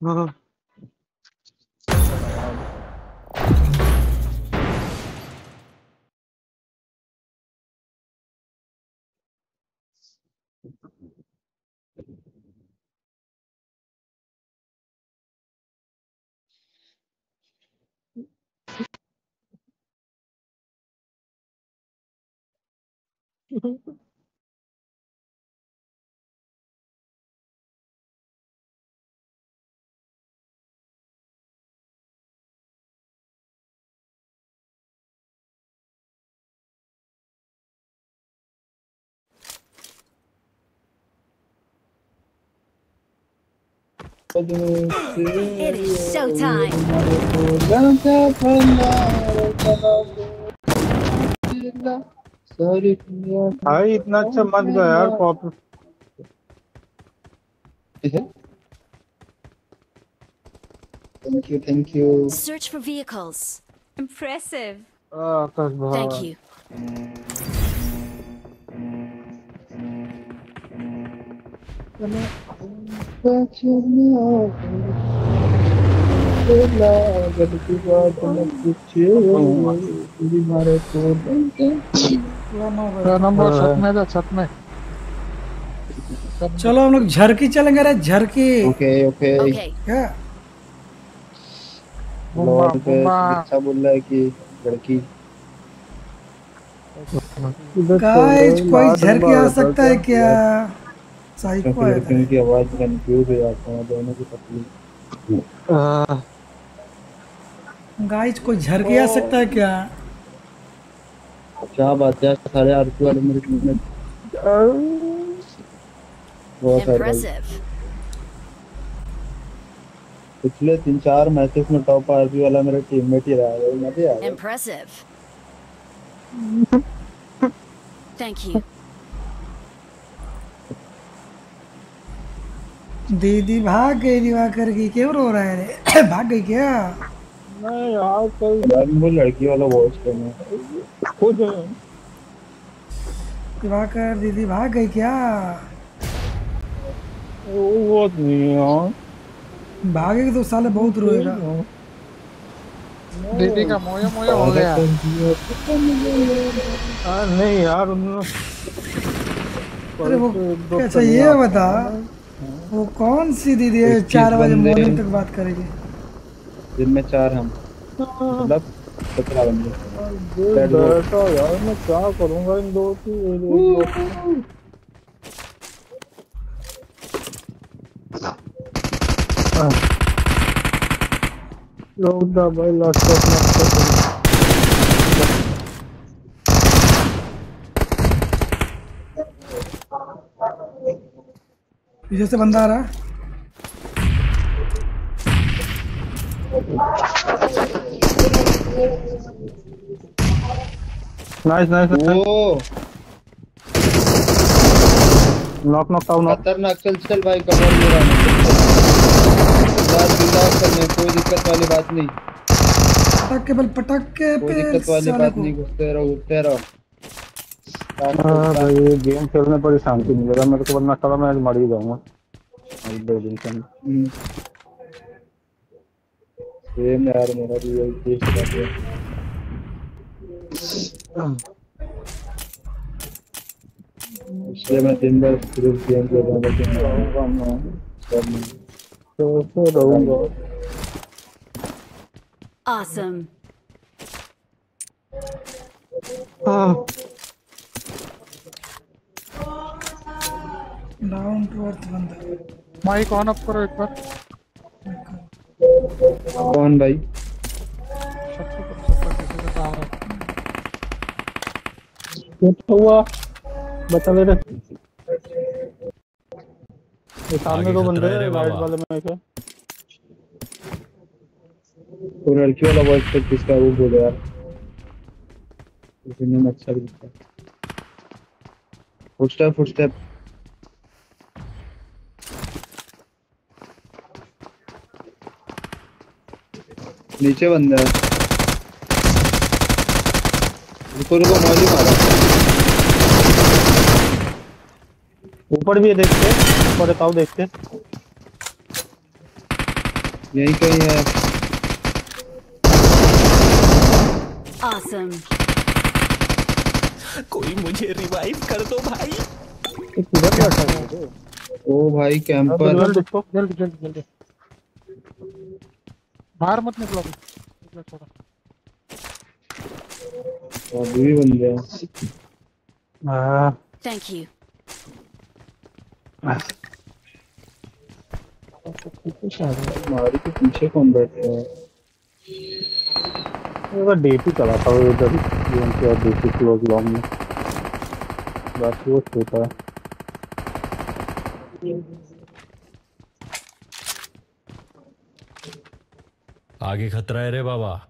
हाँ It is showtime. भाई इतना अच्छा मत गा यार pop thank you thank you Search for vehicles. Impressive. Akash Thank भाई you. Number छत में था छत में चलो हम लोग झरकी चलेंगे रे झरकी। Okay okay. क्या? लॉर्ड पे अच्छा बोल रहा है कि लड़की। गाइस कोई झरकी आ सकता है क्या? साइको है लड़कियों की आवाज़ कंफ्यूज हो जाता है दोनों की तकलीफ़ गाइस कोई झरकी आ सकता है क्या? क्या बात है सारे आरती वाले मेरे टीम में बहुत सारे पिछले तीन चार मैचेस में टॉप आरपी वाला मेरा टीममेट ही रहा है मज़े आ गए Impressive. Thank दीदी भाग गई दिवाकर की क्यों रो रहा है रे? भाग गई क्या? नहीं यार कोई यार वो लड़की वाला वॉच करना खुद दिवाकर दीदी भाग गई क्या? वो नहीं है यार। भागेगी तो साले बहुत रोएगा। दीदी का मोया मोया हो गया। हाँ, नहीं यार उन्होंने अरे वो अच्छा ये बता? वो कौन सी दीदी है? चार बजे मॉर्निंग तक बात करेगी। दिन में चार हम। मतलब सत्रह बंदे। यार मैं क्या करूँगा इन दो की? दो की। हाँ। लोग दा भाई पीछे से बंदा आ रहा है। Nice nice oh knock knock down खतरनाक। चल चल भाई कवर बात बिंदास करने कोई दिक्कत वाली बात नहीं। पटक के बल पटक के कोई दिक्कत वाली बात नहीं घुसते रहो उठते रहो। हाँ भाई गेम खेलने पर ही शांति मिलेगा मेरे को वरना कल मैं मर ही जाऊँगा दो दिन से। सेम यार मेरा भी यही केस कर रहा है इसलिए मैं दिन भर सिर्फ़ गेम खेल रहा हूँ लेकिन रहूँगा मैं सब में। तो फिर रहूँगा Awesome. हाँ डाउन टू अर्थ बंदा माइक ऑन अप करो एक बार। कौन भाई? क्या हुआ? बता ले रहे ये सामने दो बंदे हैं राइट वाले में क्या वो लड़की वाला वॉइस पर किसका वो बोलो यार। में अच्छा भी लगता फुटस्टेप फुटस्टेप नीचे बंदा है। रुको रुको मौली मारा। ऊपर भी है देखते ऊपर ताऊ देखते यही कहीं है। Awesome. कोई मुझे रिवाइव कर दो भाई। किधर बैठा है। ओ भाई कैंपर जल्दी उसको जल्दी जल्दी जल्दी। बाहर मत निकलो अभी। निकलो थोड़ा। अभी भी बन गया हाँ। Thank you. हमारी के पीछे कौन बैठा है? ये तो डीपी चला था वो इधर। गेम के डीपी क्लोज लॉन्ग में बाकी वो छोटा है। आगे खतरा है रे बाबा।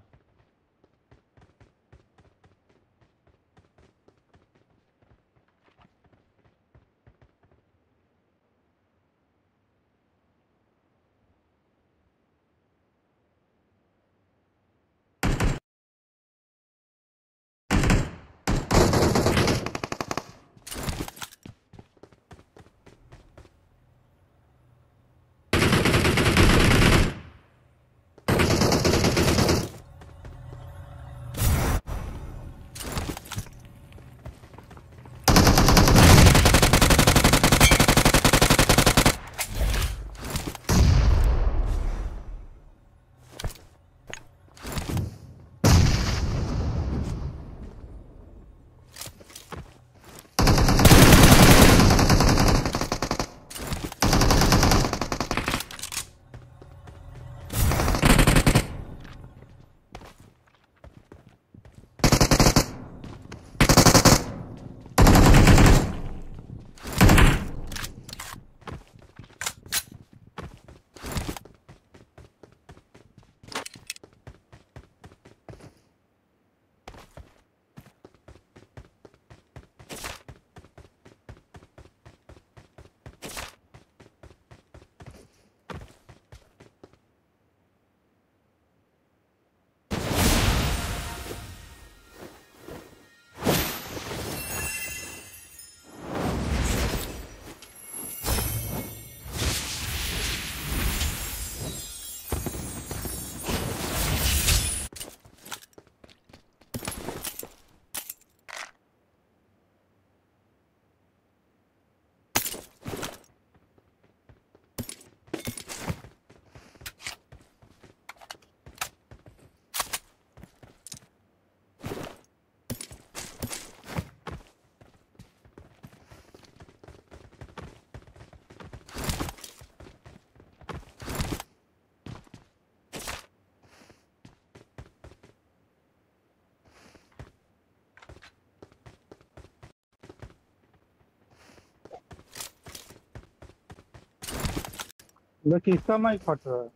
ये किसका माइक फट रहा है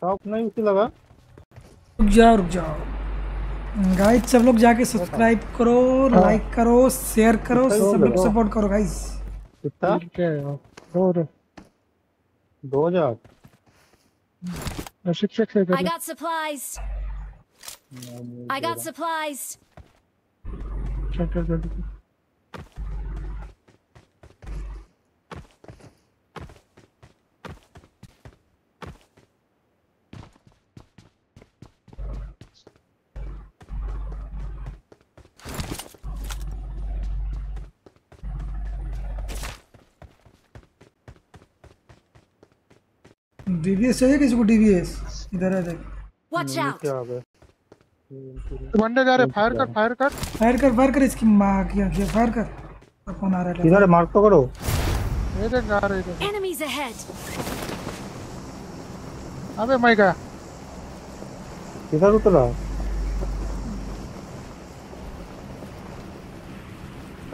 टॉप नहीं उसे लगा? रुक जाओ रुक जाओ। गाइस सब लोग जाके सब्सक्राइब करो लाइक करो शेयर करो सब लोग? सपोर्ट करो गाइस कितना है? दो दो दो हज़ार। शिक्षक से I करिए got supplies. I got supplies. DVS चाहिए किसी को? डीवीएस इधर है देख। Watch out. क्या आ गए बंदे जा रहे फायर कर फायर कर। फायर कर फायर कर इसकी माँ किया किया फायर कर। और कौन आ रहा है। किधर है मार्क तो करो। ये देख जा रहे इधर। Enemies ahead. अबे मैं गया। किधर उतरा।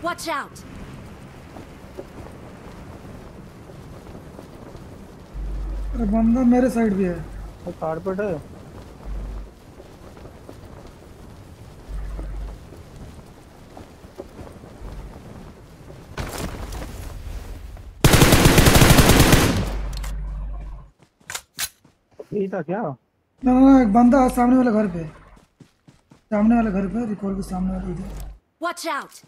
Watch out. अरे बंदा मेरे साइड भी है। वो कारपेट है। था क्या? ना ना ना एक बंदा सामने वाले घर पे। सामने वाले घर पे रिकॉल के सामने वाले इधर। Watch out.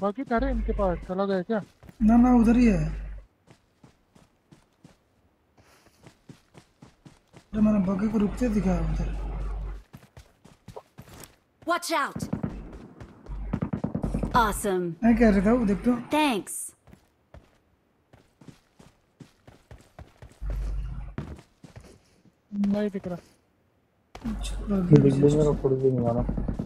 बाकी तारे इनके पास चला गया क्या? ना ना उधर ही है। अरे मैंने बग्गी को रुकते दिखाया उधर। Watch out! Awesome. मैं कह रहा था वो देख तो। Thanks. नहीं दिख रहा। बग्गी दिख भी मेरा। फुट भी नहीं आ रहा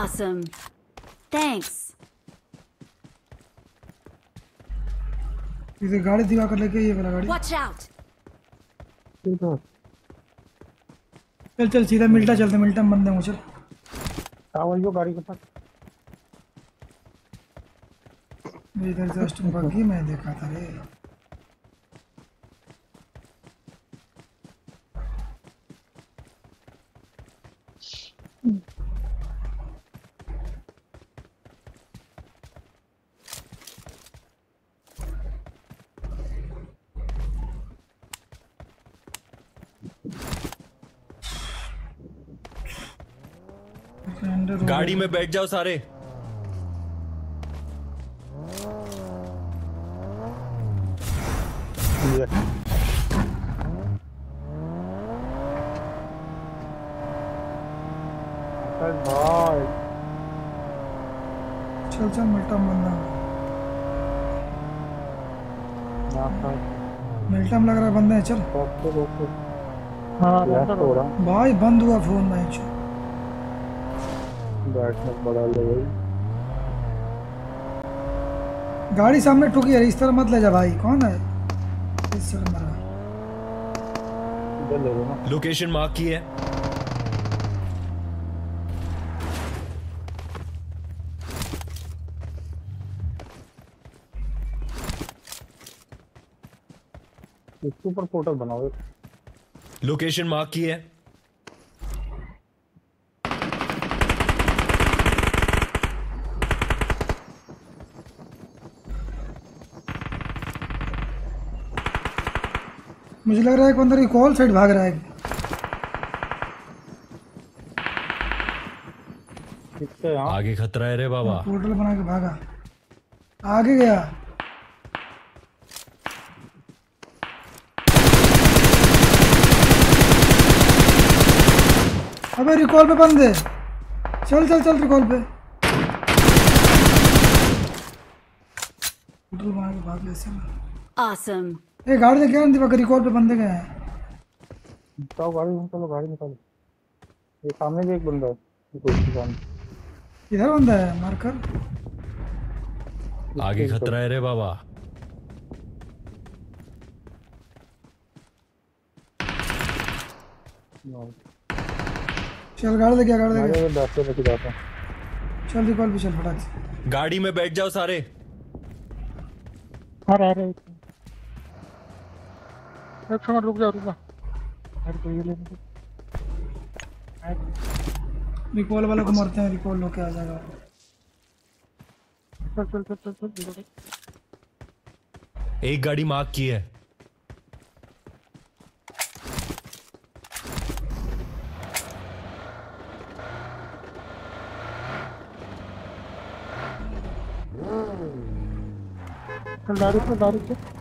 Awesome. Thanks. इधर गाड़ी दिखा कर लेके ये वाला गाड़ी Watch out! चल चल सीधा मिल्टा चलते मिल्टा में बंदे हैं वो चल वही हो गाड़ी के पास इधर जस्ट बग्गी मैं देखा था रे गाड़ी में बैठ जाओ सारे। चल चल मिल्टा में बंदा है। में लग रहा है बंदे हैं चल। हाँ ब्लास्ट भाई बंद हुआ फ़ोन मैच बैठने बड़ा ले गई गाड़ी सामने ठुकी है इस तरह मत ले जा भाई। कौन है? इस तरह मरा। ले लो लोकेशन मार्क की है। इसके ऊपर फ़ोटो बनाओ लोकेशन मार्क की है। मुझे लग रहा है कि अंदर एक कॉल साइड भाग रहा है। आगे खतरा है रे बाबा। पोर्टल बना के भागा। आगे गया। अबे रिकॉल पे बंद है। चल चल चल रिकॉल पे। पोर्टल बना के भाग ऐसे ना Awesome. ए गाड़ी लेके आने दीपक रिकॉल पे बंदे गए हैं। जाओ गाड़ी निकालो गाड़ी निकालो। ये सामने भी एक बंदा है इधर बंदा है मारकर आगे खतरा है रे बाबा। चल गाड़ी लेके आ, गाड़ी लेके में लेके जाता हूँ चल रिकॉल पे चल फटाक से। गाड़ी में बैठ जाओ सारे। रह रहे एक सेकंड रुक जा रुक जा। अरे तो ये लेने दे। रिकॉल वाले को मारते हैं रिकॉल लोग आ जाएगा। चल चल चल चल चल एक गाड़ी मार्क की है। चल डायरेक्ट से direct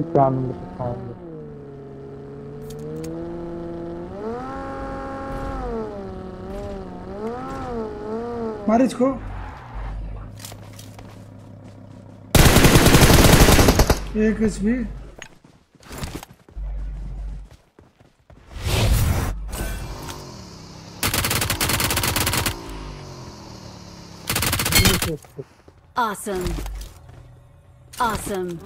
से क्या नंबर पे खाएंगे मार इसको एक एचपी Awesome. Awesome.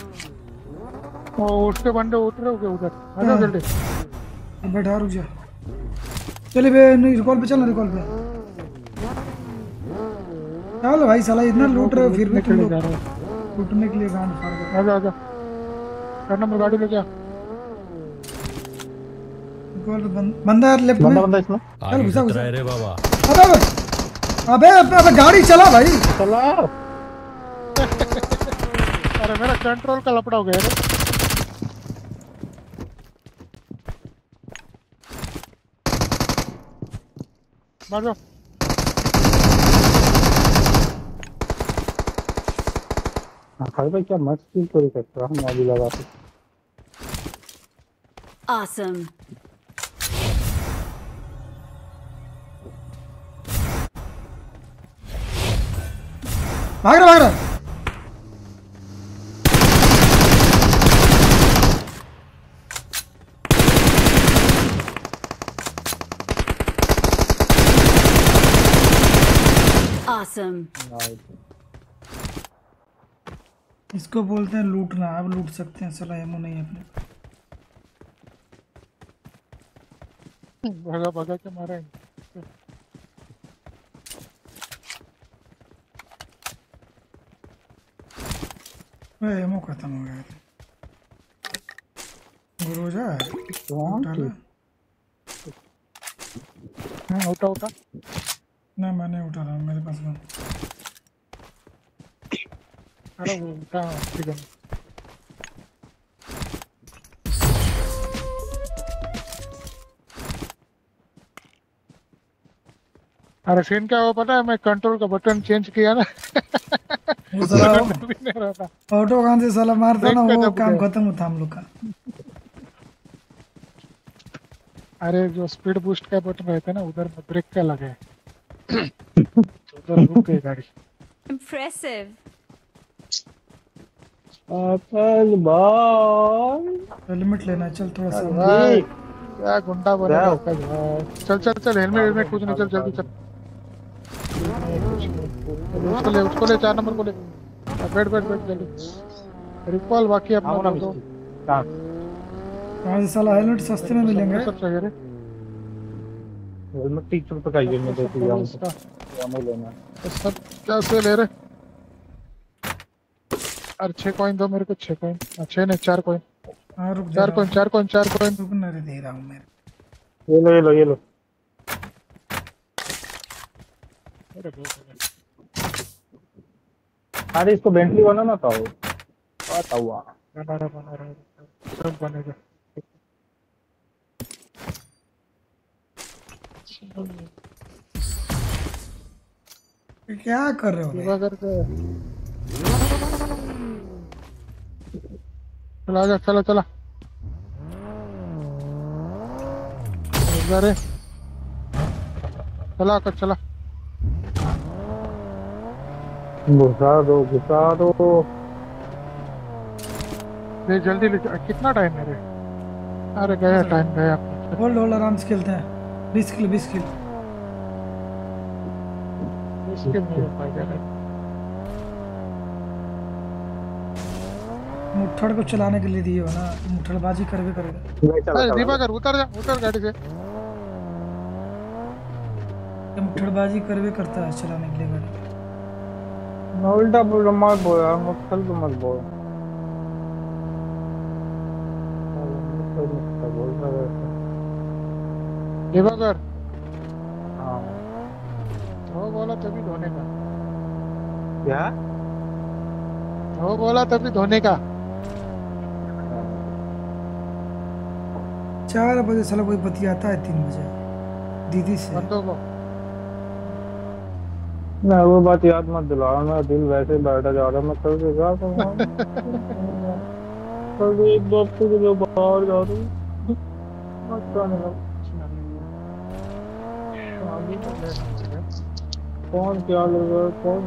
ओ उसके बंदे उतरे हो गए उधर। आ जाओ जल्दी। अब बैठा रुक जा। चले बे नहीं रिकॉल पे चलना रिकॉल पे। चल भाई साला इतना लूट रहे हो फिर भी तुम लोग जा रहे हैं। लूटने के लिए गांड फाड़ दो आ जा आ जा चार नंबर गाड़ी लेके आ। रिकॉल पे बंदा यार लेफ़्ट में। बंदा बंदा इसमें आगे घुसा, घुसा। है रे बाबा। अबे अबे अबे अबे गाड़ी चला भाई। चला। अरे मेरा कंट्रोल का लपड़ा हो गया मार हाँ भाई भाई क्या मस्त चीज़ करी रहा हम अभी लगा के। Awesome. भाग रहा भाग रहा। Awesome. इसको बोलते हैं लूटना अब लूट सकते हैं सला एमो नहीं अपने। भगा भगा के मारा। है एमो खत्म हो गया गुरुजा कौन डाला हाँ, उठा उठा। ना मैं नहीं उठा रहा मेरे पास में अरे वो उठा ठीक है। अरे सीन क्या हुआ पता है? मैं कंट्रोल का बटन चेंज किया ना। वो साला ऑटो कान से साला मारता ना वो काम खत्म होता हम लोग का। अरे जो स्पीड बूस्ट का बटन रहता है ना उधर में ब्रेक का लगे तो Impressive. अपल बॉय हेलमेट लेना चल थोड़ा सा। भाई क्या गुंडा बना। रखा है? चल चल चल हेलमेट हेलमेट कुछ नहीं चल जल्दी चल। उसको ले उसको ले चार नंबर को ले। हाँ, बैठ बैठ बैठ जल्दी। रिकॉल बाकी अपना कहाँ से साला हेलमेट सस्ते में मिलेंगे। सब चाहिए रे। हेलमेट तीस रुपए का ही है मैं देख लिया हूँ। इसका हमें लेना। तो सब कैसे ले रहे। अरे छह कॉइन दो मेरे को छह कॉइन छह नहीं चार कॉइन हाँ रुक चार कॉइन चार कॉइन चार कॉइन रुक ना रे दे रहा हूँ मैं। ये लो ये लो ये लो। अरे बहुत अरे इसको बेंटली बनाना था वो। आता हुआ। बना रहा बना रहा सब बनेगा। क्या कर रहे हो? चला जा चला चला। चला कर चला। घुसा दो घुसा दो। ले जल्दी ले कितना टाइम है रे? अरे गया टाइम गया। होल्ड होल्ड आराम से खेलते हैं। बीस किलो बीस किलो। नहीं हो पाएगा मुठड़ को चलाने के लिए दिए हो ना मुठड़बाजी करवे करेगा। अरे दीपाकर उतर जा उतर गाड़ी से। ये मुठड़बाजी करवे करता है चलाने के लिए गाड़ी। मैं उल्टा बोल रहा मत बोल मुख्तल तो मत बोल रहा है दीपाकर हाँ। वो बोला तभी धोने का। क्या? वो बोला तभी धोने का। चार बजे साला कोई बतियाता है तीन बजे। दीदी से। बंदों को। मैं वो बात याद मत दिलाओ मेरा दिल वैसे बैठा जा रहा है मैं कल से क्या करूँगा कल एक दोस्त के लिए बाहर जा रही हूँ। मत जाने लगा कौन क्या लगा कौन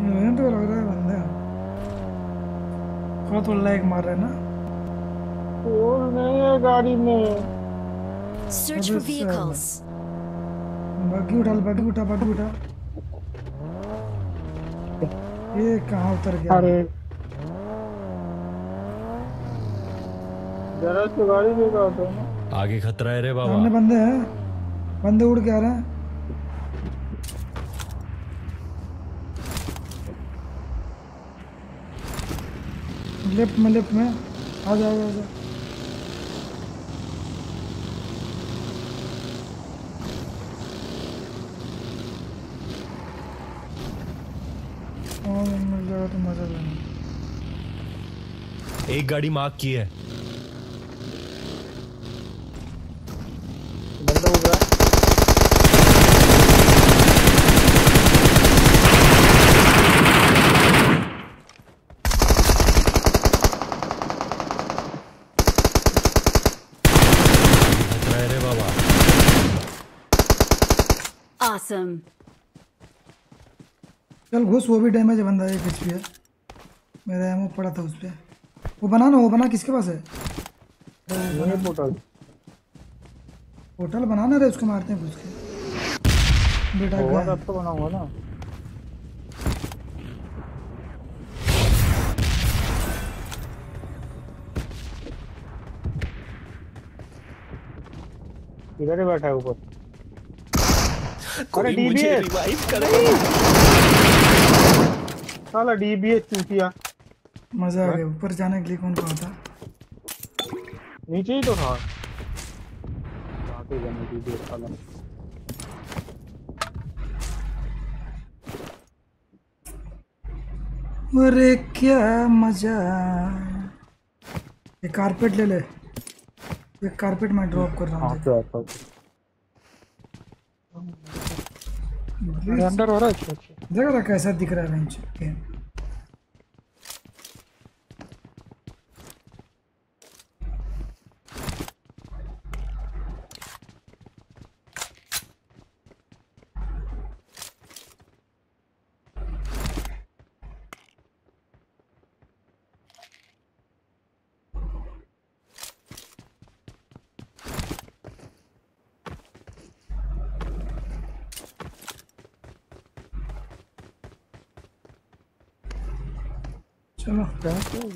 मुझे तो लग रहा है बंदा को तो लाइक मार रहा है ना कौन नहीं है गाड़ी में Search for vehicles. बग्गी उठा बग्गी उठा बग्गी उठा ये कहाँ उतर गया? अरे। जरा तो गाड़ी लेकर आता है ना आगे खतरा है रे सामने बाबा बंदे हैं। बंदे उड़ के आ रहे हैं। लेफ़्ट में लेफ़्ट में। आ जाओ आ जाओ और मिल जाएगा तो मज़ा लेना एक गाड़ी मार्क की है। बंदा उड़ रहा Awesome. चल घुस वो भी डैमेज है बंदा एक एचपी है। मेरा एमओ पड़ा था उस पे। वो बना ना वो बना किसके पास है? ये पोर्टल होटल बनाना रे उसको मारते हैं घुस के बेटा तब तो बनाऊँगा ना। इधर ही बैठा है ऊपर? अरे DBS रिवाइव करे। साला डीबीएस चूतिया। मज़ा आ गया ऊपर जाने के लिए कौन कहा था? नीचे ही तो था। आगे जाने अरे क्या मज़ा। ये कारपेट ले ले। ये कारपेट मैं ड्रॉप कर रहा हाँ हूँ तो आता अंदर हो रहा है अच्छा अच्छा। देखा था कैसा दिख रहा है बेंच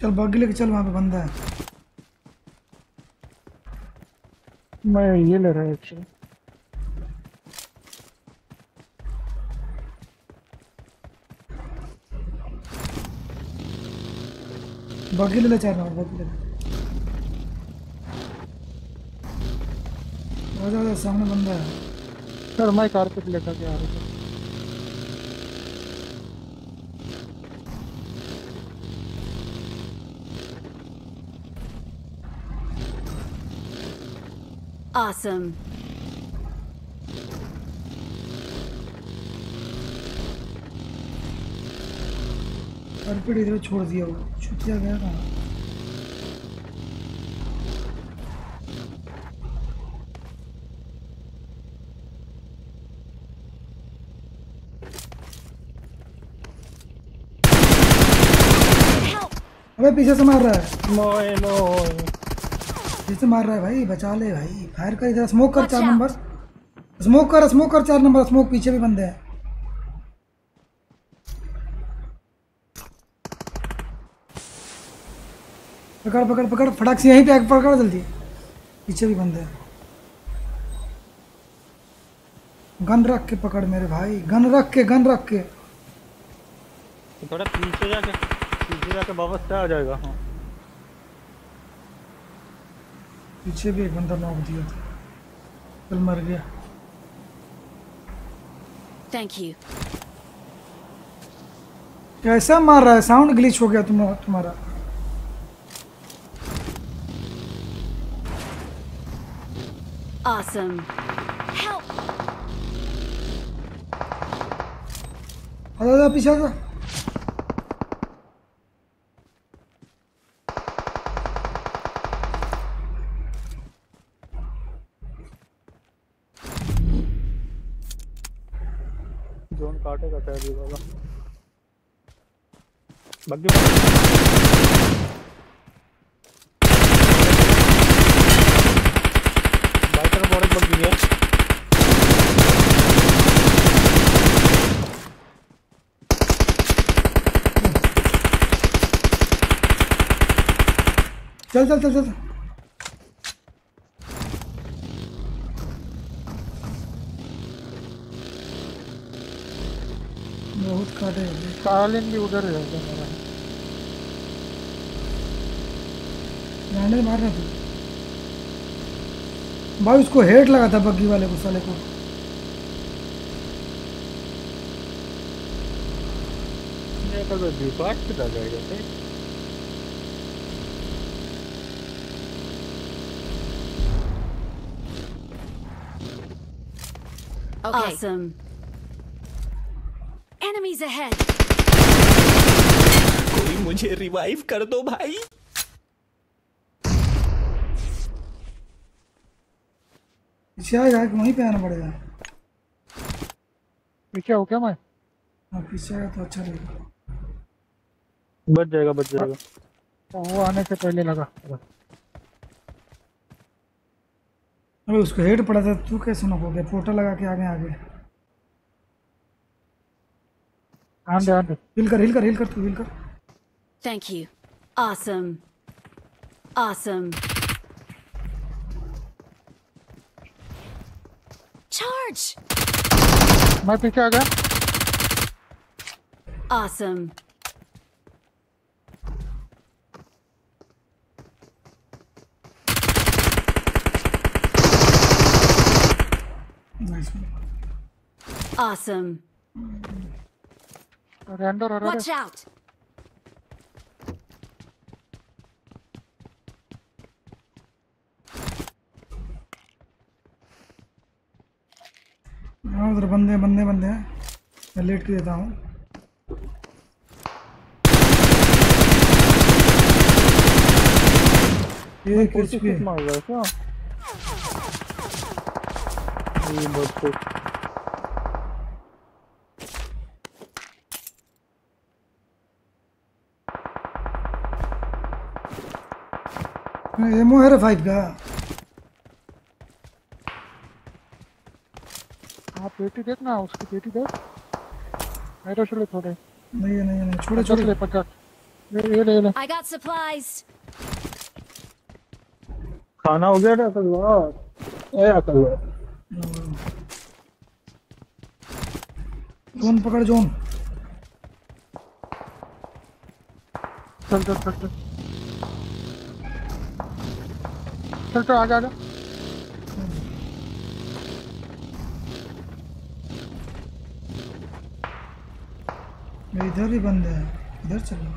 चल बग्गी लेके चल वहाँ पे बंदा है। मैं ये ले रहा हूँ एक्चुअली बग्गी ले ले चार नंबर बग्गी ले। ले आजा आजा सामने बंदा है। सर मैं कारपेट लेकर के आ रहा हूँ। Awesome. कारपेट इधर छोड़ दिया वो छुटिया गया Help. अबे पीछे से मार रहा है मोए मोए पीछे से मार रहा है भाई? बचा ले भाई। फायर कर इधर स्मोक कर चार नंबर स्मोक कर स्मोक कर चार नंबर स्मोक पीछे भी बंदे हैं। पकड़ पकड़ पकड़। फटाक से यहीं पे पकड़ जल्दी। पीछे भी बंदे हैं। गन रख के पकड़ मेरे भाई। गन रख के गन रख के। थोड़ा पीछे जाके पीछे जाके वापस आ जाएगा। हाँ। पीछे भी एक बंदा नॉक दिया था कल मर गया Thank you. कैसा मार रहा है साउंड ग्लिच हो गया तुम तुम्हारा Awesome. Help. आजा आजा पीछे वाला बग्गी बग्गी है चल चल चल चल। बहुत काटे भी उधर है मेरा। लैंडर मार रहा तू भाई उसको हेड लगा था बग्गी वाले को। साले को ये तो। डर जाएगा Okay. Awesome. Enemies ahead. कोई मुझे रिवाइव कर दो भाई। पीछे आएगा कि वहीं पे आना पड़ेगा। पीछे हो क्या मैं? हाँ पीछे आएगा तो अच्छा रहेगा। बच जाएगा बच जाएगा। तो वो आने से पहले लगा। अबे उसको हेड पड़ा था तू कैसे नॉक हो गया? फ़ोटो लगा के आगे आगे। आंदे आंदे हिल कर हिल कर हिल कर तू हिल कर Thank you. Awesome. Awesome. Charge! मैं पीछे आ गया Awesome. Nice Awesome. अरे अंदर अरे Watch out! हाँ उधर बंदे बंदे बंदे हैं। मैं लेट के देता हूँ। एक एचपी मार रहा है क्या? ये बहुत है रे फाइव का। हाँ पेटी देख ना उसकी पेटी देख। मेरे से ले थोड़े। नहीं नहीं नहीं छोड़े छोड़े। ले पचास। ये ये ले ले। I got supplies. खाना हो गया ना अकल ए अकल जोन पकड़ जोन। चल चल चल। चल चल चल आजा आजा इधर भी बंदे हैं। इधर चलो।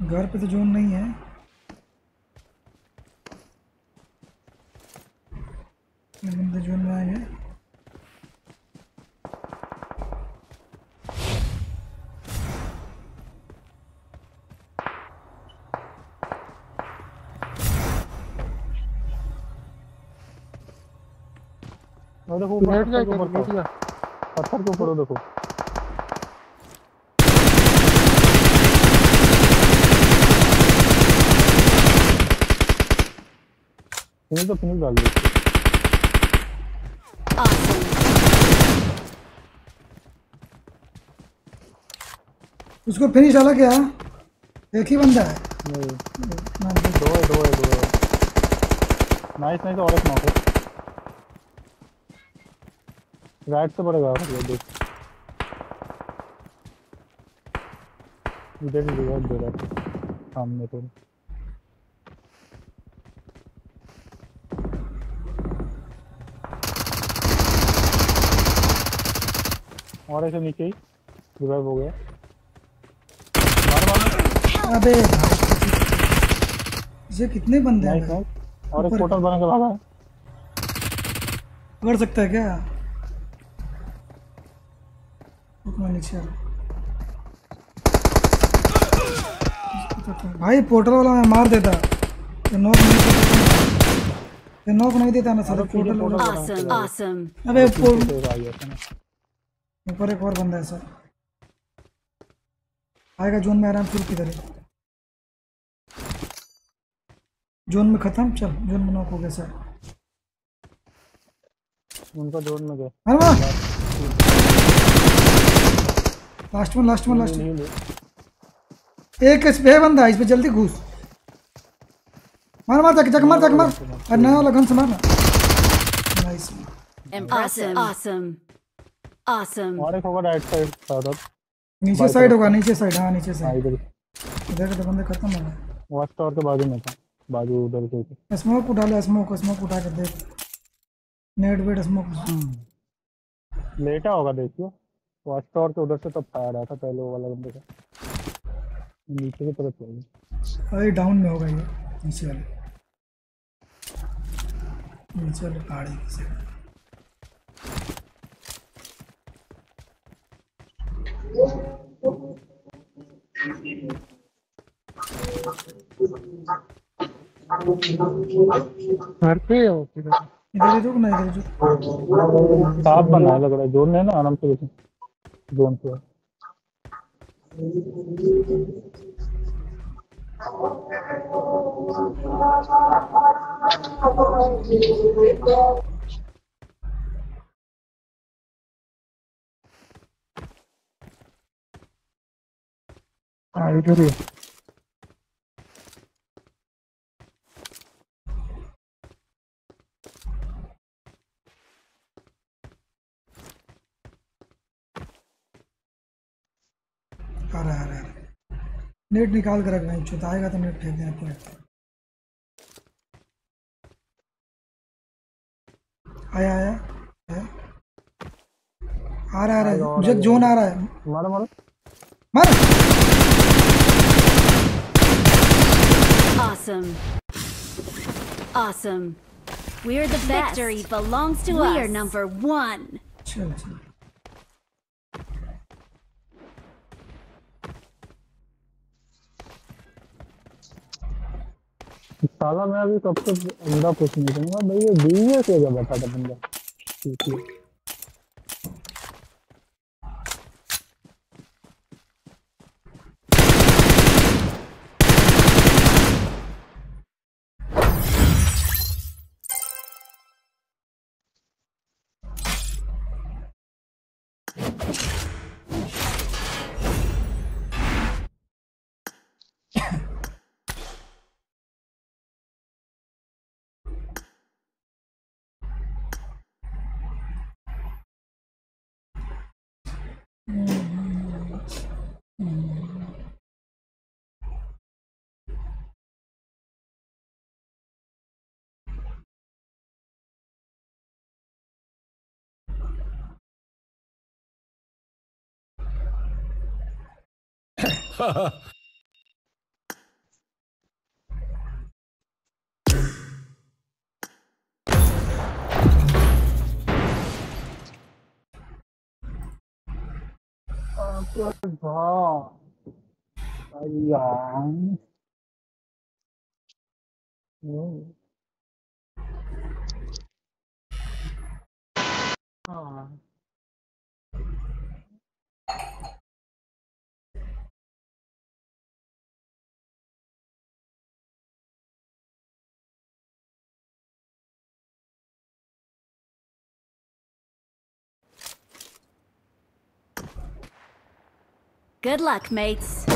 घर पे तो जोन वो देखो लेट पत्थर के जाएगा ऊपर लेट खाओ। पत्थर के ऊपर देखो। तो फिनिश डाल दी। उसको फिनिश डाला क्या? एक ही बंदा है? नहीं। दो- दो है दो है दो है। नाइस नाइस और एक नॉक है राइट से पड़ेगा ये देख। इधर ही रिवाइव दे रहा है। सामने तो। और ऐसे नीचे ही। रिवाइव हो गया। अबे ये कितने बंदे हैं? और एक पोर्टल बना के लगा है पकड़ सकता है क्या? तो भाई पोर्टल वाला मैं मार देता। ये नॉक नहीं देता। ये नॉक नहीं देता ना सर पोर्टल वाला। Awesome. Awesome. अबे ऊपर एक और बंदा है सर आएगा जोन में आराम फिर किधर है। जोन में खत्म? चल जोन में नॉक हो गया सर उनका जोन में गया last one last one last नहीं एक इस पे बंदा इस पे जल्दी घुस। मार मार जाके जाके मार जाके मार। अरे नया वाला गन से मारना नाइस Impressive. Awesome. Awesome. और एक होगा राइट साइड सारा नीचे साइड होगा नीचे साइड हाँ नीचे साइड इधर इधर के तो बंदे खत्म हो गए। वॉच टावर के बाजू में था। बाजू उधर से स्मोक उठा ले स्मोक स्मोक उठा के देख। नेट वेट स्मोक लेटा होगा देखियो। वॉच टावर के उधर से तब फायर आया था पहले वो वाला बंदे का। नीचे की तरफ़ चल अरे डाउन में होगा ये नीचे वाले। नीचे वाले पहाड़ी की साइड घर पे है इधर ही रुक ना इधर रुक। साफ़ बना लग रहा है जोन है ना आराम से। बैठे जोन पे हाँ इधर ही है। आ रहा है आ रहा है नेट निकाल कर रखना इच्छुत आएगा तो नेट फेंक दें आपको आया आया आया। आ रहा आ रहा मुझे जोन आ रहा है। मारो मारो। मार। Awesome awesome we are the victory belongs to us we are number 1 चलो चलो। साला मैं अभी कब तक अंडा कुछ नहीं करूँगा? भाई ये डीजे है क्या? बैठा था बंदा। ठीक है। Ha mm-hmm. mm-hmm. mm-hmm. ha. हाँ यार हाँ Good luck, mates.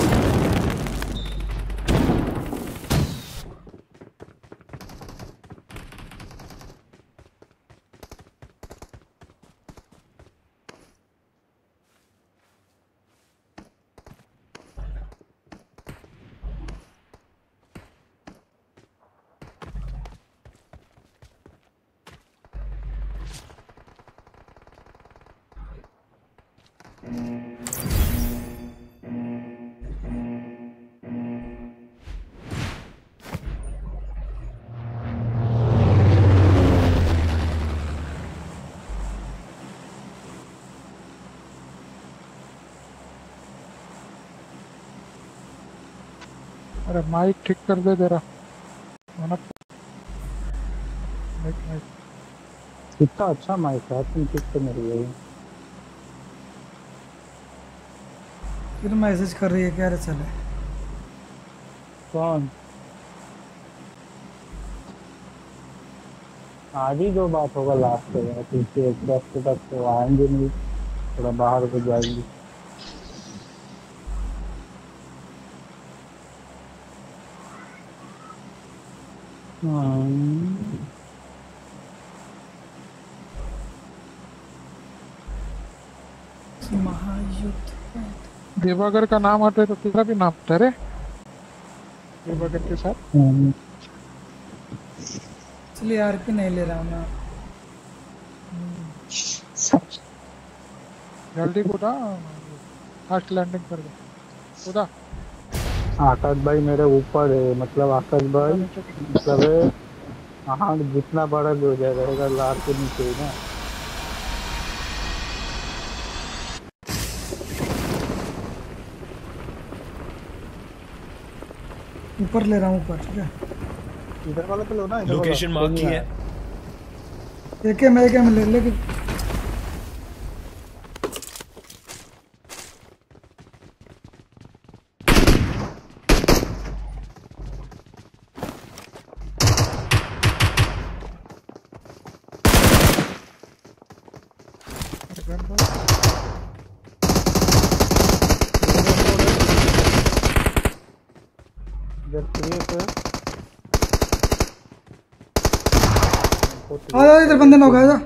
अरे माइक ठीक कर दे जरा वरना माइक माइक कितना अच्छा माइक है तुम ठीक तो मेरी है? फिर मैसेज कर रही है क्या रे चले कौन? आज ही जो बात होगा लास्ट पे पीछे एक दस तक तो आएँगे नहीं थोड़ा बाहर को जाएँगे। हम्म, महायुद्ध। देवागर का नाम आता है तो तेरा भी नाम था रे? देवागर के साथ? हम्म, इसलिए आरपी नहीं ले रहा हूँ मैं। जल्दी कूदा फास्ट लैंडिंग कर दे कूदा आकाश भाई मेरे ऊपर है मतलब आकाश भाई मतलब हाँ जितना बड़ा भी हो जाएगा रहेगा लार के नीचे ही ना। ऊपर ले रहा हूँ ऊपर ठीक है? इधर वाला पे लो ना लोकेशन मार्क की है। एक एम एक एम ले लेकिन इधर क्रिएट है आ उगाया जा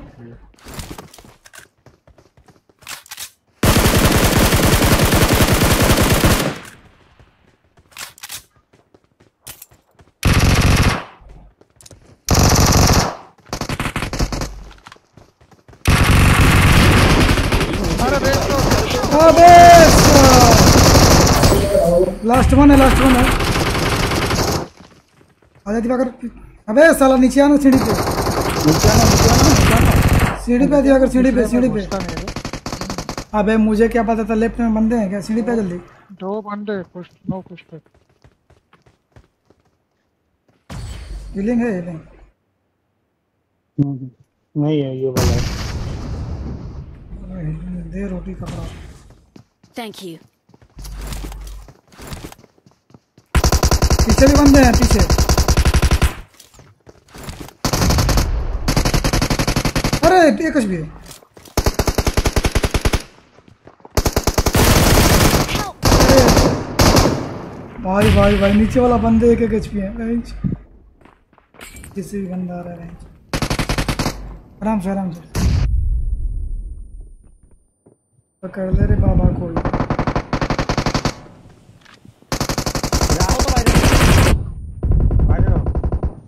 अबे लास्ट वन है। लास्ट वन है आजा दिवाकर अबे साला नीचे आना सीढ़ी पे। सीढ़ी पे दिवाकर सीढ़ी पे सीढ़ी पे। नहीं है अबे मुझे क्या पता था लेफ़्ट में बंदे हैं क्या? सीढ़ी पे जल्दी। दो बंदे कुछ नो कुछ पे। हीलिंग है हीलिंग। हम्म, नहीं है ये वाला। दे रोटी कपड़ा Thank you. पीछे भी बंदे हैं पीछे। कुछ भी। भाई भाई भाई नीचे वाला बंदे एक एक एचपी है। रेंज किसी भी बंदा आ रहा है। रेंज आराम से आराम से। पकड़ ले रे बाबा कोई।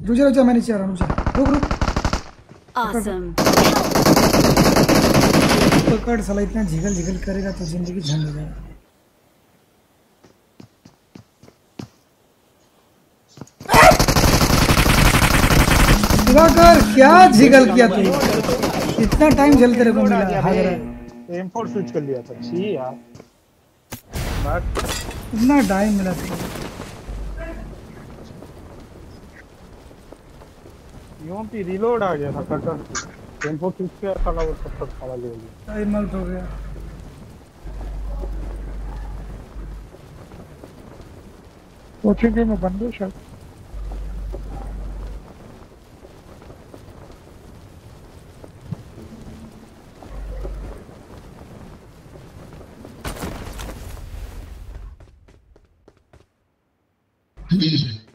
रुक जा रुक जा मैं नीचे आ रहा हूँ रुक जा। रुक रुक। Awesome. पकड़ साला इतना झिगल झिगल करेगा तो ज़िंदगी झंड हो जाएगा। दिवाकर क्या झिगल किया तू इतना टाइम जल तेरे को मिला भाग रहा है। एम फोर स्विच कर लिया था। छी यार। इतना टाइम मिला तेरे को यूँ भी रिलोड आ गया था कटर टेंपो किस पे खड़ा हो सब तक खड़ा ले लिया टाइम आउट हो गया कोचिंग के में बंद है शायद Mm-hmm.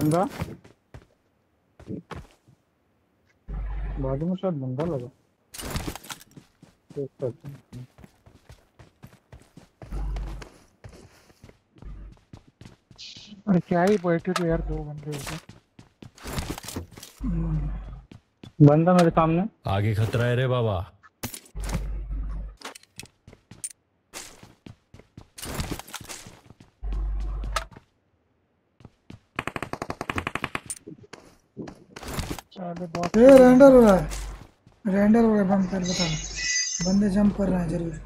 बंदा। बाजू में शायद बंदा लगा। अरे क्या ही बैठे थे यार दो बंदे उधर बंदा मेरे सामने। आगे खतरा है रे बाबा साले बहुत ये रेंडर हो रहा है। रेंडर हो रहा है बम कर बता। बंदे जंप कर रहे हैं ज़रूर।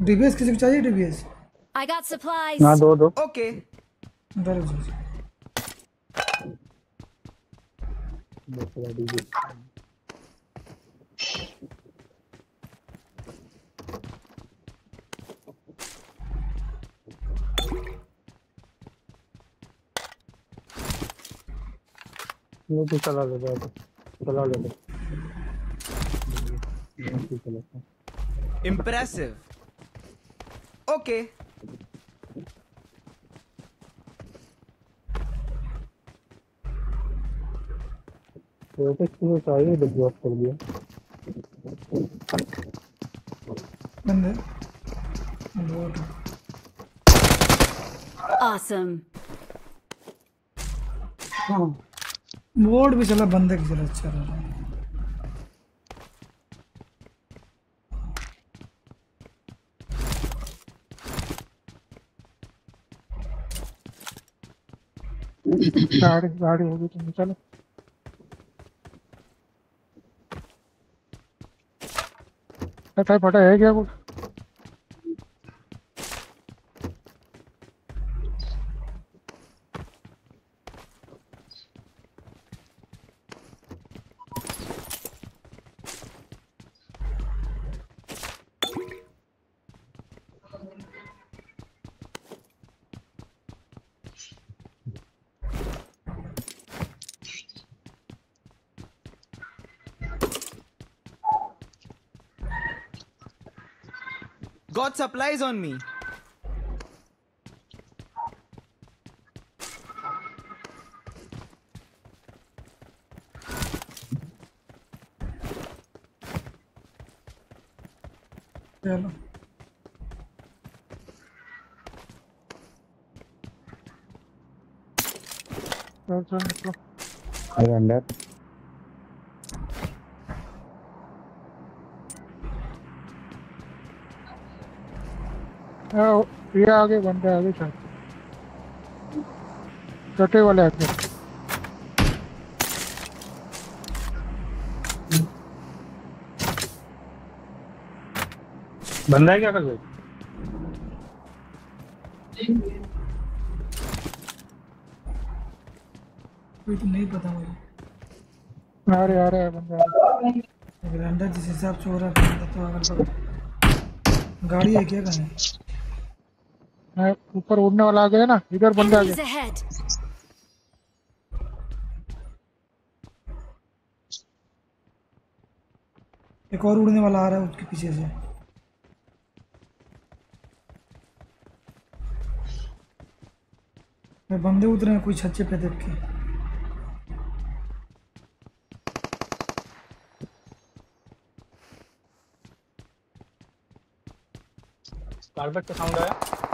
डीबीएस किसी को चाहिए डीबीएस I got supplies. हाँ दो दो। ओके उधर हो जाओ। दूसरा डीजे भी चला ले जाओ चला ले दो ये भी चला ले। इम्प्रेसिव ओके तो तो चाहिए तो ड्रॉप कर दिया? बंदे। Boat Awesome. बोट भी चला, बंदे की चला अच्छा रहा। है गाड़ी गाड़ी होगी तो निकलो। फटा फटा है क्या कुछ गॉट सप्लाइज ऑन मी चलो चल चल निकलो अरे हाँ, ये आगे बंदे आगे चल। कटे वाले आगे। बंदा है क्या कर रहे कोई तो नहीं पता मुझे। आ रहे आ रहे हैं। बंदे रहे हैं। अंदर जिस हिसाब से हो रहा है तो अगर गाड़ी है क्या कहीं? हाँ, ऊपर उड़ने वाला आ गया ना इधर बंदे आ गए। एक और उड़ने वाला आ रहा है उसके पीछे से। मैं बंदे उतरे हैं कोई छज्जे पे देख के। कारपेट का साउंड आया।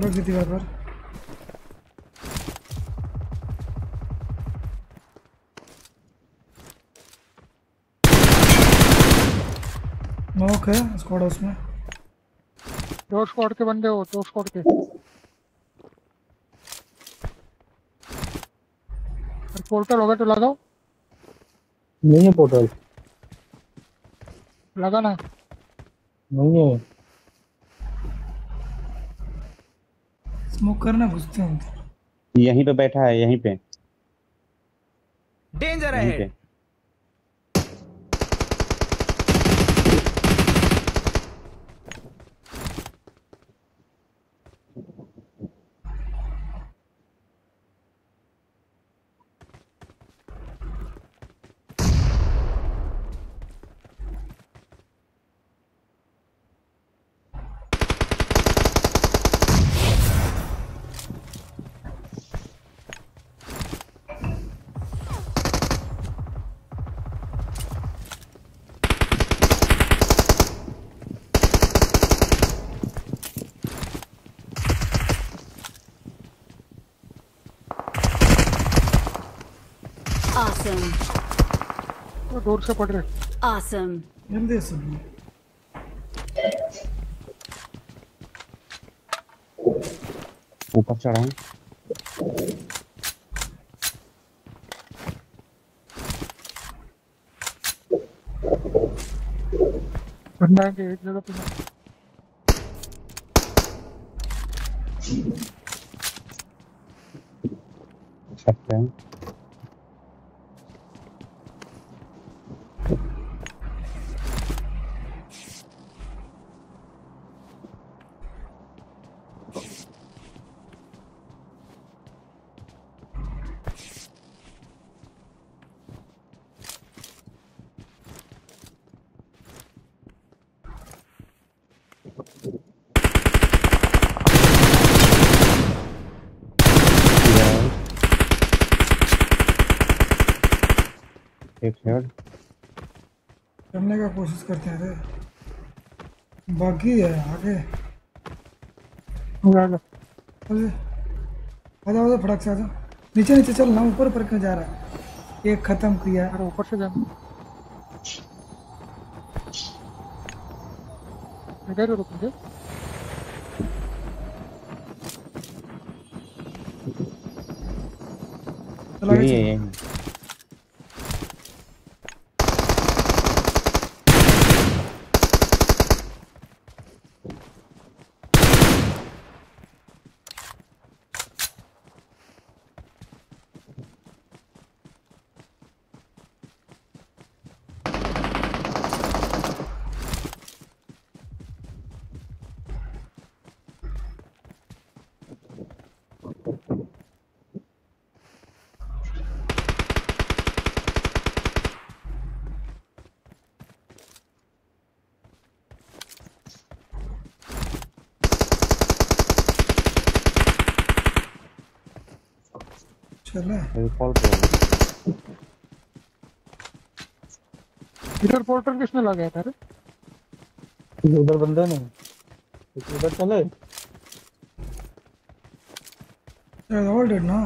इधर पूरा की दीवार पर नॉक है स्क्वाड उसमें। दो स्क्वाड के बंदे हो दो स्क्वाड के। पोर्टल होगा तो लगाओ। नहीं है पोर्टल लगा ना नहीं है। स्मोक करना घुसते हैं यहीं पे बैठा है यहीं पे। डेंजर यहीं अहेड पे Awesome. वो से पड़ रहे Awesome. जल्दी से ऊपर चढ़ा है। बंदा है एक जगह पे? सकते हैं एक हेड करने का कोशिश करते हैं रे। बाकी है आगे। आ जा अरे आजा आजा फटक से आजा नीचे नीचे चल ना ऊपर ऊपर क्यों जा रहा है? एक खत्म किया। अरे ऊपर से जाना इधर रुक मुझे चला यही है पे इधर पोर्टल किसने लगाया था रे उधर बंदे नहीं तो उधर चले? ऑल डेड ना।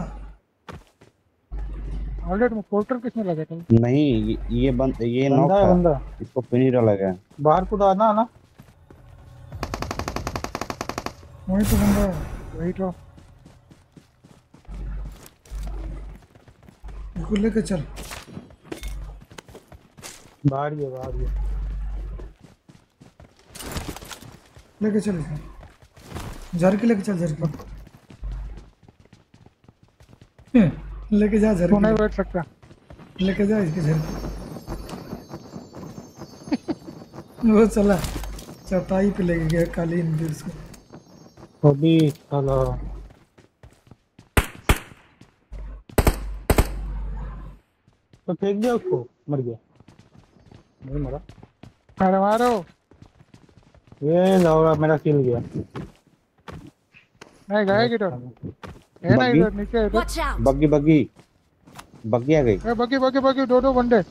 ऑलरेडी पोर्टल किसने लगाया था नहीं ये, बंद ये नॉक बंदा है था। बंदा। इसको फिनिश लगा है। बाहर कूदा आना ना वही तो बंदा है। वही तो इसको लेके चल। बाहर है बाहर है लेके चल इसको झर के लेके चल झर के लेके जा झर नहीं बैठ सकता। लेके जा इसके झर वो चला। चटाई पे लेके गया कालीन पे उसको। अभी चलो। तो फेंक दिया उसको मर गया। नहीं मरा। अरे मारो। ये लौड़ा मेरा किल गया। नहीं गए किधर? है ना इधर नीचे इधर। बग्गी बग्गी। बग्गी आ गई। ए, बग्गी बग्गी बग्गी दो दो बंदे।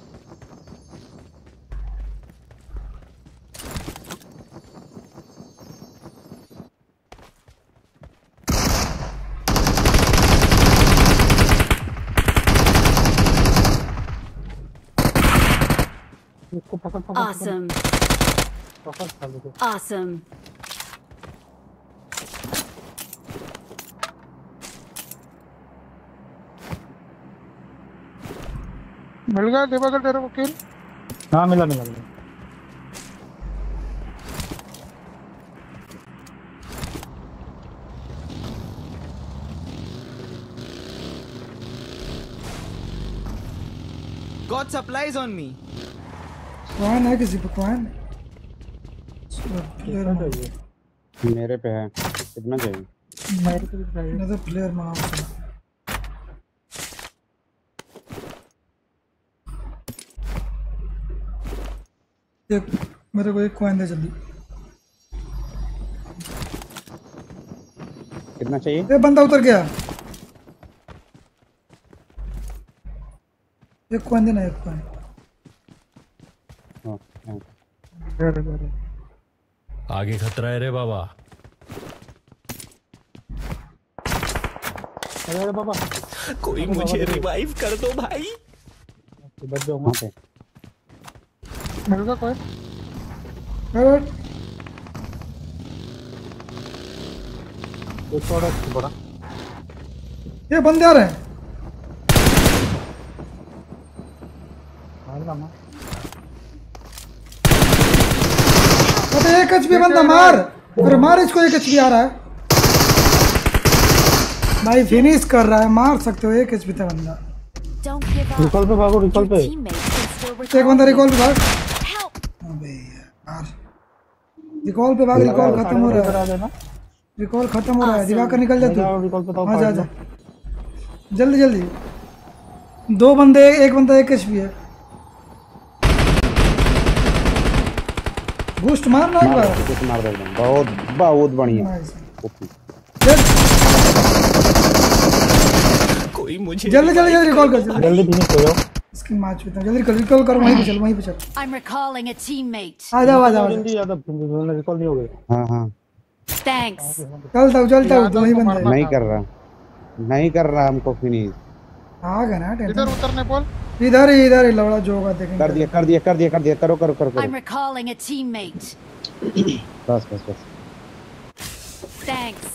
Awesome. पकड़ साले को Awesome. मिल गया दिवाकर तेरे को किल हाँ मिला मिला मिला Got supplies on me. कौन है किसी पे? कौन? प्लेयर मेरे पे है। कितना चाहिए? मेरे को भी चाहिए। मैं तो प्लेयर मंगाऊं चला एक मेरे को एक कॉइन दे जल्दी। कितना चाहिए? ए बंदा उतर गया। एक कॉइन देना एक कॉइन हाँ, हाँ। अरे, अरे। आगे खतरा है रे बाबा। अरे अरे बाबा। कोई मुझे रिवाइव कर दो भाई। बच जाऊँगा वहाँ पे। कोई? ये बड़ा। ये बंदे आ रहे हैं मारना मार अबे एक एचपी बंदा मार। अरे मार इसको एक एचपी आ रहा है। भाई फिनिश कर रहा है। मार सकते हो एक एचपी था बंदा. रिकॉल पे भागो रिकॉल पे। still एक बंदा रिकॉल पे भाग। अबे यार। रिकॉल पे भाग रिकॉल खत्म हो रहा है। रिकॉल खत्म हो रहा है। दिवाकर निकल जा तू। रिकॉल पे तो हाँ जा जा। जल्दी जल्दी। दो बंदे एक बंदा एक एचपी है। बूस्ट मारना एक मार बार कुछ मार दो। एकदम बहुत बहुत बढ़िया। Nice okay. कोई मुझे जल्दी जल्दी जल्दी रिकॉल कर जल्दी। हो जाओ इसकी मार चुका जल्दी रिकॉल रिकॉल करो वहीं पे चल वहीं पे चल। I'm recalling a teammate. आ जाओ आ जाओ आ जाओ। जल्दी ज़्यादा रिकॉल नहीं हो गए हाँ हाँ। Thanks. चलता हूँ चलता हूँ दो ही बंदे। नहीं कर रहा। नहीं कर रहा हमको फिनिश आ गए ना इधर उतरने बोल। इधर ही इधर ही लवड़ा जो होगा देखेंगे कर दिया कर दिया कर दिया कर दिया करो करो करो I'm करो recalling a teammate. बस बस बस Thanks.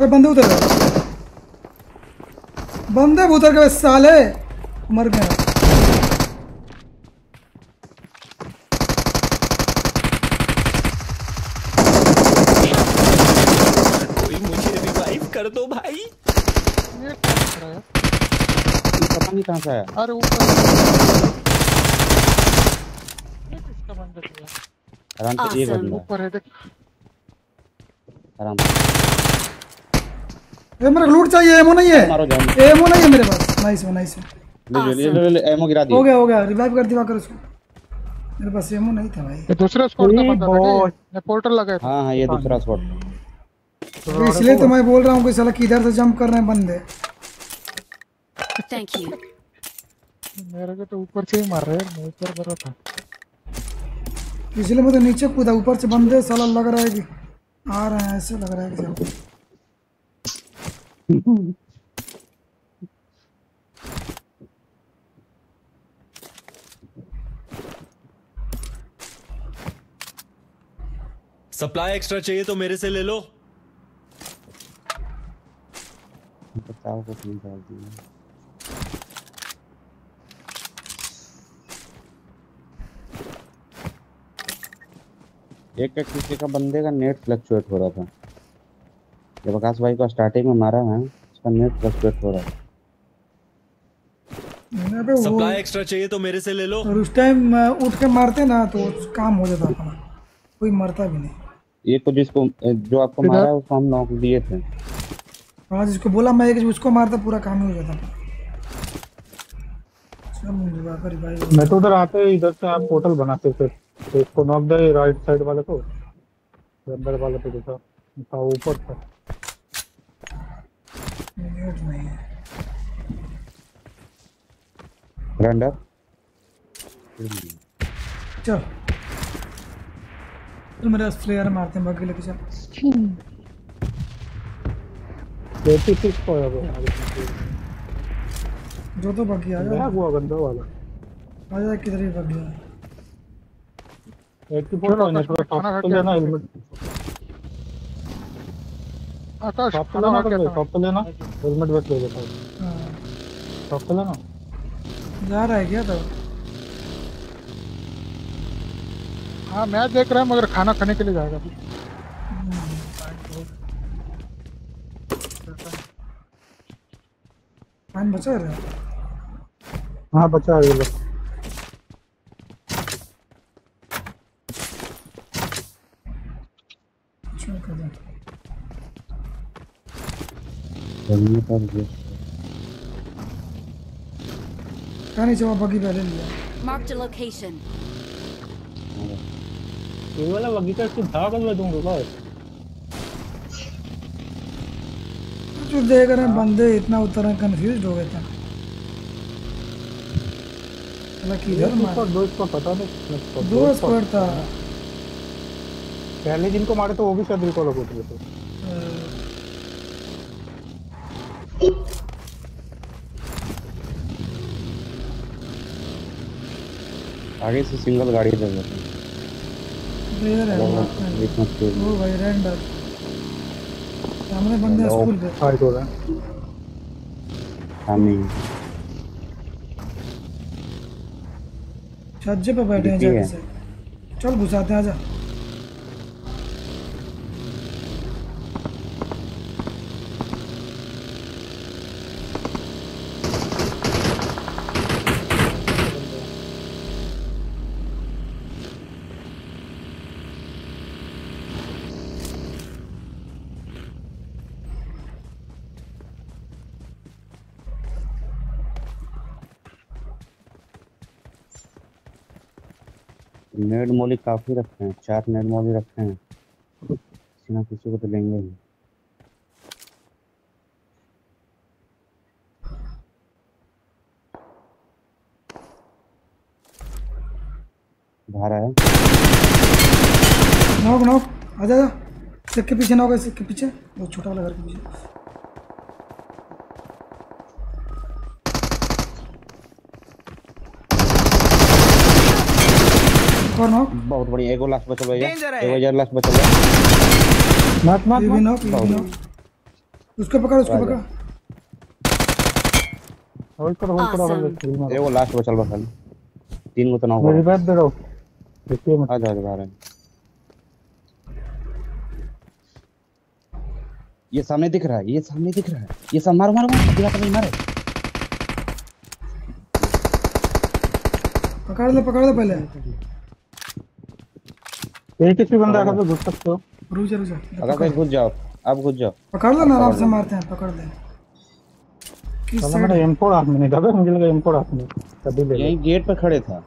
बंदे उतर बंदे उतर के साले। मर गए कोई मुझे रिवाइव कर दो भाई। ये क्या है ये पता नहीं कहाँ से आया। अरे ऊपर। ये किसका बंदा था आराम से एक बंदा ऊपर है देख। आराम से ए, मेरे को लूट चाहिए एमो नहीं है। एमो नहीं है मेरे पास। नाइस है नाइस है ले ले ले एमो गिरा हो गया हो गया। रिवाइव कर दिवा कर उसको मेरे पास एमो नहीं था भाई। ये दूसरा स्क्वाड का ये बंदा था ये पोर्टल लगा था हाँ हाँ ये दूसरा स्पॉट तो इसलिए तो मैं बोल रहा हूँ कि साला किधर से जंप कर रहे हैं बंदे। Thank you. मेरे को तो ऊपर से ही मार रहे हैं मैं ऊपर कर रहा था। इसलिए मैं तो नीचे कूदा ऊपर से बंदे साला लग रहा है कि आ रहे हैं ऐसे लग रहा है कि सप्लाई एक्स्ट्रा चाहिए तो मेरे से ले लो। डाल दिया एक एक किसी का बंदे का नेट फ्लक्चुएट हो रहा था। जब आकाश भाई को स्टार्टिंग में मारा है उसका नेट फ्लक्चुएट हो रहा वो सप्लाई एक्स्ट्रा चाहिए तो मेरे से ले लो। और उस टाइम उठ के मारते ना तो काम हो जाता अपना। कोई मरता भी नहीं। ये तो जिसको जो आपको मारा है उसको हम नॉक दिए थे। हाँ जिसको बोला मैं कि उसको मारता पूरा काम ही हो जाता मैं तो उधर आते ही इधर से आप पोर्टल बनाते थे। तो इसको नॉक दे राइट साइड वाले को। अंदर वाले पे देखा। था ऊपर था। म्यूट नहीं है रेंडर चल तो मेरे फ्लेयर मारते हैं बाकी लेके चल। एटी सिक्स को है वो जो तो बाकी आ जा हुआ गंदा वाला। आ जा किधर ही है? एटी फोर चलो, का आकाश, नेटवर्क तो लेना हेलमेट आकाश पे लेना के तो शॉप पे लेना। हेलमेट ले लेता हूँ। हाँ, पे लेना जा रहा है क्या तो हाँ मैच देख रहा है मगर खाना खाने के लिए जाएगा। बचा है। रे हाँ बचा है। ये लोग चल कर दे ज़मीन पर कहाँ नीचे वहाँ बगी पहले लिया Marked a location. ये वाला बगीचा इसको धागा में दूँगा बस जो तो देख रहे हैं बंदे इतना उतर कंफ्यूज हो गए थे। मार दो नहीं दो स्क्वाड था। पहले जिनको मारे तो वो भी शायद रिकॉल हो गए थे। आगे से सिंगल गाड़ी दे रेयर है। वो भाई रेंडर सामने बंदे स्कूल पे। फाइट हो रहा है। ही छज्जे पे बैठे हैं जाके से। चल घुसाते हैं आजा। नेड मोली काफ़ी रखे हैं, चार नेड मोली रखे हैं। किसी ना किसी को तो लेंगे ही बाहर आया। नॉक नॉक आजा आजा सिक के पीछे नॉक है सिक के पीछे। वो छोटा वाला घर के पीछे। और नॉक बहुत बढ़िया एगो लास्ट बचल भैया है। एगो हज़ार लास्ट बचल है। मत मत भी नॉक भी नॉक उसको पकड़ उसको पकड़। होल्ड करो होल्ड करो एगो लास्ट बचल बा खाली तीन गो तो ना मेरी बात दे रहा हूँ देखिए मत। आ जाओ बाहर आए। ये सामने दिख रहा है ये सामने दिख रहा है। ये सब मारो मारो मारो। दिखा तो नहीं मारे। पकड़ ले पकड़ ले पहले। एक किसी बंदा अगर तो घुस सकते हो। रुक जा रुक जा। अगर कहीं घुस जाओ आप घुस जाओ। पकड़ लो ना आराम से मारते हैं पकड़ ले। किस चलो साइड मेरा M4 हाथ में नहीं था बे, मुझे लगा M4 हाथ में तभी ले यहीं गेट पे खड़े था।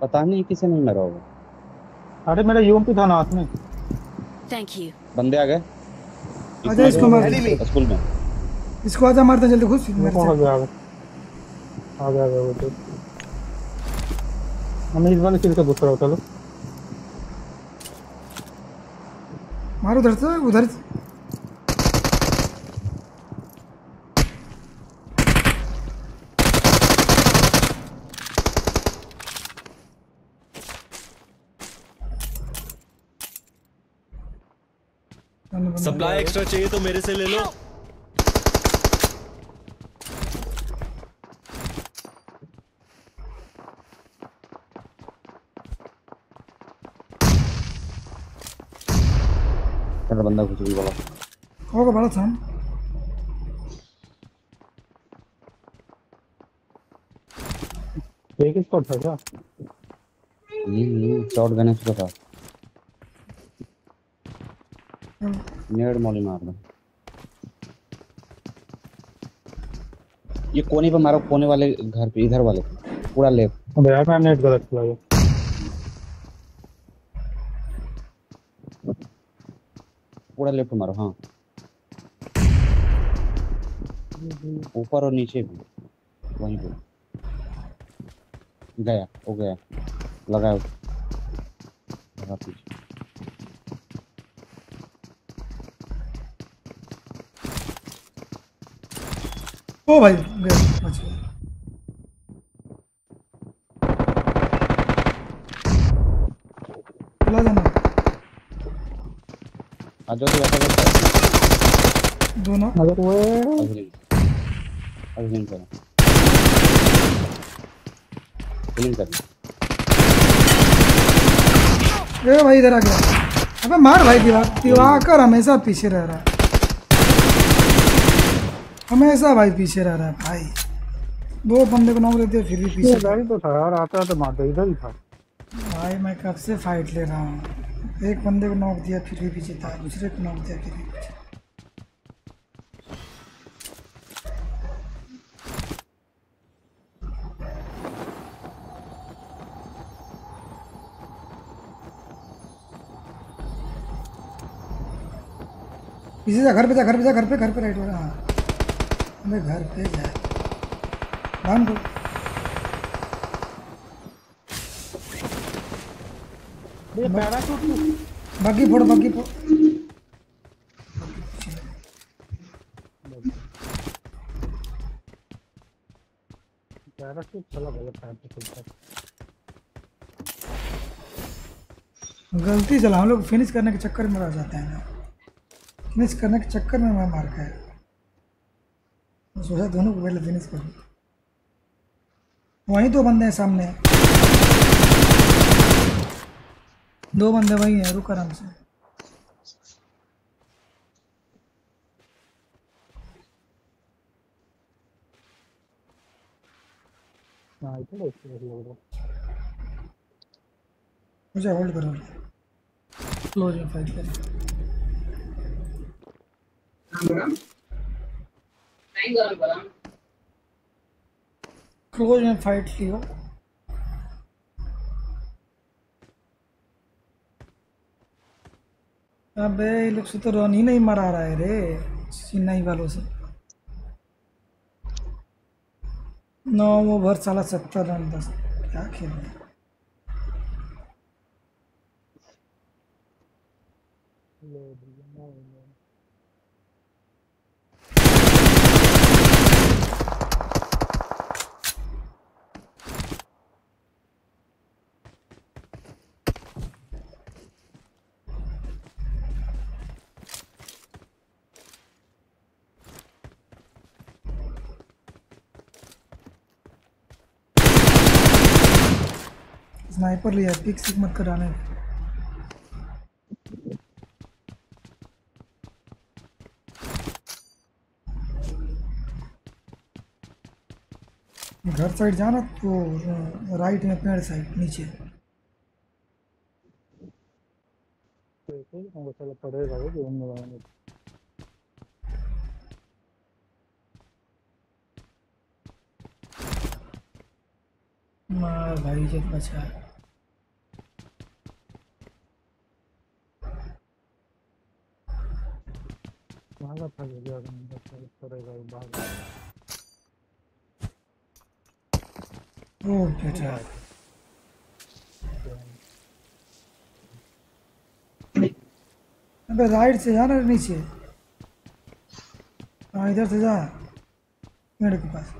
पता नहीं किसे नहीं मरा होगा। अरे मेरा यूएमपी था ना हाथ में। Thank you. बंदे आ गए? आजा इसको मार दे। स्कूल में। इसको आजा मारते जल्दी घुस। मेरे आ से गया। आ गया आ गया वो तो। हम इस वाले सीट से घुस रहा हूँ चलो। मारो उधर से उधर से। सप्लाई एक्स्ट्रा चाहिए तो मेरे से ले लो। बंदा घुस गया बोला होगा बड़ा था एक स्पॉट था क्या नहीं नहीं शॉट गन है उसके पास नेड मॉली मार दो ये कोने पे मारो कोने वाले घर पे इधर वाले पूरा लेफ़्ट अबे यार मैं नेट गलत चला गया पूरा लेफ़्ट मारो हाँ। ऊपर और नीचे भी, वहीं पे। गया, हो गया। लगाया। लगा पीछे। ओ भाई गया बच गया चला जाना आ तो वैसा करता दोनों अगर वो अभी अभी करो फिलिंग कर ए भाई इधर आ गया अबे मार भाई दीवार दिवाकर हमेशा पीछे रह रहा है हमेशा भाई पीछे रह रहा है भाई दो बंदे को नॉक देते फिर भी पीछे तो था यार आता आता मार दो इधर ही था भाई मैं कब से फाइट ले रहा हूँ एक बंदे को नॉक दिया, फिर भी था, दूसरे को नॉक दिया, फिर भी पीछे। पीछे जा घर पे जा घर पे जा घर पे घर पे राइट हाँ। अबे घर पे जा। बाँध। ये पैराशूट बाकी फोड़ बाकी फोड़। पैराशूट चला गया पैराशूट गलती चला हम लोग फिनिश करने के चक्कर में रह जाते हैं फिनिश करने के चक्कर में मैं मार मैं सोचा दोनों को पहले फिनिश करूँ। वहीं दो बंदे हैं सामने। दो बंदे वहीं हैं रुक आराम से। हाँ मुझे होल्ड करो। क्लोज में फाइट करें। क्लोज में फाइट लियो। अबे, ये लोग से तो रन ही नहीं मरा रहा है रे। चेन्नई वालों से। नौ ओवर साला सत्तर रन दस। क्या खेल रहे हैं। स्नाइपर लिया पिक सिक मत कराने। घर साइड जाना तो राइट में पेड़ साइड नीचे। मार भाई, जब बचा भागा था जो गया हमको चलो पड़ेगा वो भागा ओ बेटा अबे राइट से जाना नीचे हाँ इधर से जा मेरे के पास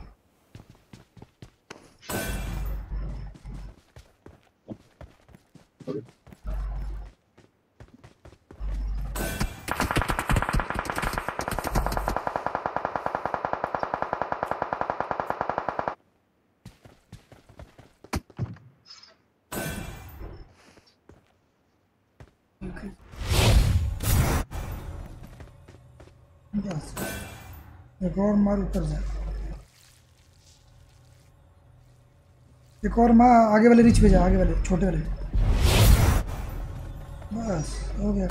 एक और मार ऊपर जाए। एक और माँ आगे वाले रिच पे जाए, आगे वाले, छोटे वाले। बस, हो गया।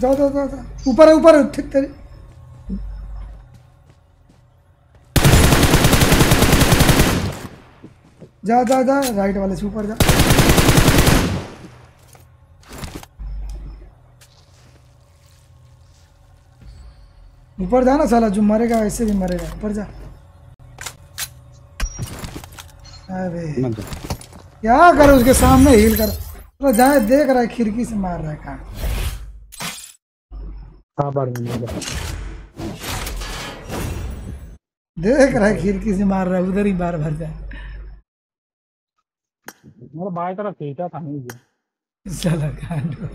जाओ जाओ जाओ ऊपर है ऊपर है ठीक तेरे। जा जा जा राइट वाले से ऊपर जा। ऊपर जा ना साला जो मरेगा ऐसे भी मरेगा। ऊपर जा। जा। क्या कर उसके सामने? हील कर। तो जाए देख रहा है खिड़की से मार रहा है कहाँ। बार मिलेगा? देख रहा है खिड़की से मार रहा है उधर ही बार भर जाए। मतलब बाएँ तरफ़ खींचा था नहीं गया साला गांडू।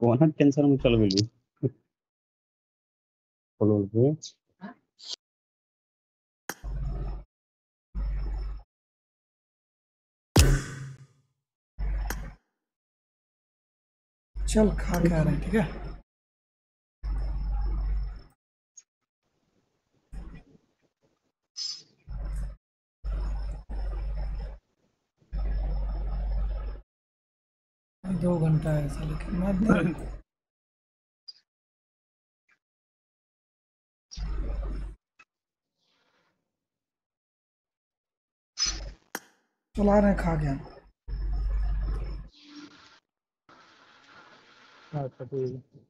कौन टेंशन में चल गेली बोलो बे चल खा के आ रहे हैं ठीक है? दो घंटा है ऐसा लेकिन मैं चला रहे हैं खा गया अच्छा ठीक है